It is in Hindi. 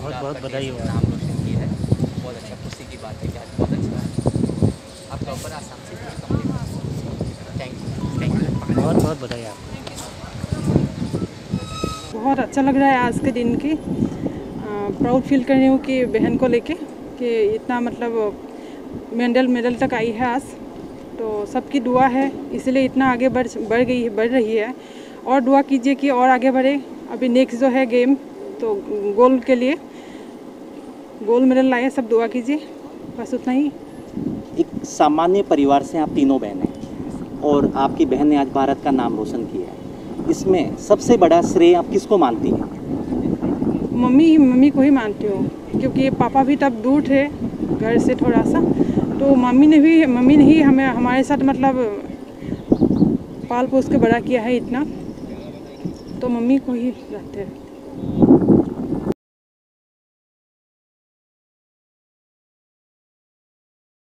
बहुत बहुत बधाई हो। नाम रोशन किया है। बहुत अच्छा खुशी की बात है कि आज बहुत अच्छा है। आपका ऊपर आसाम से थैंक यू थैंक यू बहुत बहुत बधाई आपको। बहुत अच्छा लग रहा है आज के दिन की। प्राउड फील कर रही हूँ कि बहन को लेके कि इतना मतलब मेडल मेडल तक आई है आज। तो सबकी दुआ है इसलिए इतना आगे बढ़ बढ़ गई बढ़ रही है। और दुआ कीजिए कि और आगे बढ़े। अभी नेक्स्ट जो है गेम तो गोल्ड के लिए गोल्ड मेडल लाए सब दुआ कीजिए। बस उतना ही। एक सामान्य परिवार से आप तीनों बहनें और आपकी बहन ने आज भारत का नाम रोशन किया है। इसमें सबसे बड़ा श्रेय आप किसको मानती हैं? मम्मी ही मम्मी को ही मानती हूँ क्योंकि पापा भी तब दूर थे घर से थोड़ा सा। तो मम्मी ने भी मम्मी ने ही हमें हमारे साथ मतलब पाल पोस के बड़ा किया है इतना। तो मम्मी को ही रहते हैं।